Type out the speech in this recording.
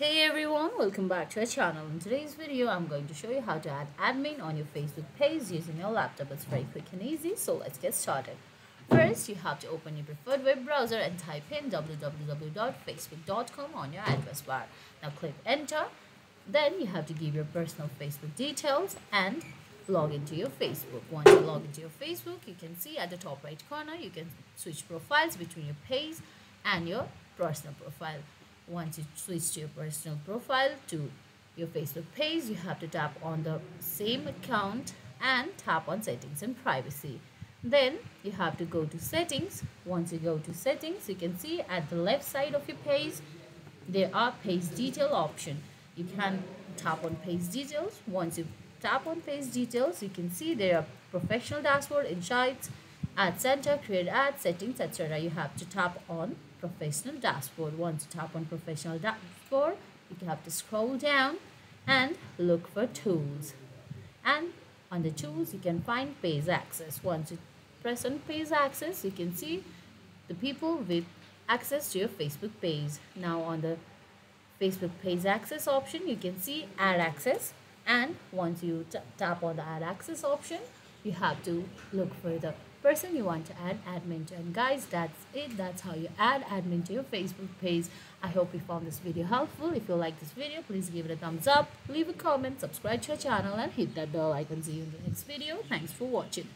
Hey everyone, welcome back to our channel. In today's video, I'm going to show you how to add admin on your Facebook page using your laptop. It's very quick and easy, so let's get started. First, you have to open your preferred web browser and type in www.facebook.com on your address bar. Now click enter. Then you have to give your personal Facebook details and log into your Facebook. Once you log into your Facebook, you can see at the top right corner, you can switch profiles between your page and your personal profile once you switch to your personal profile to your Facebook page, you have to tap on the same account and tap on settings and privacy. Then you have to go to settings. Once you go to settings, you can see at the left side of your page, there are page detail option. You can tap on page details. Once you tap on page details, you can see there are professional dashboard, insights, ad center, create ad, settings, etc. You have to tap on professional dashboard. Once you tap on professional dashboard, you have to scroll down and look for tools. And on the tools, you can find page access. Once you press on page access, you can see the people with access to your Facebook page. Now on the Facebook page access option, you can see ad access. And once you tap on the ad access option, you have to look for the person you want to add admin to. And guys that's it. That's how you add admin to your facebook page. I hope you found this video helpful. If you like this video please give it a thumbs up leave a comment subscribe to our channel and hit that bell icon. See you in the next video. Thanks for watching